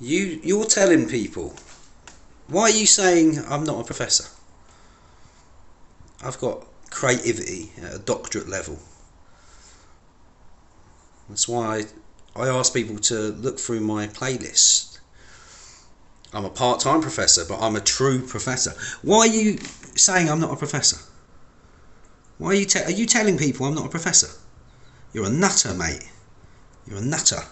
You you're telling people. Why are you saying I'm not a professor? I've got creativity at a doctorate level. That's why I, ask people to look through my playlist. I'm a part-time professor, but I'm a true professor. Why are you saying I'm not a professor? Why are you are you telling people I'm not a professor? You're a nutter, mate. You're a nutter.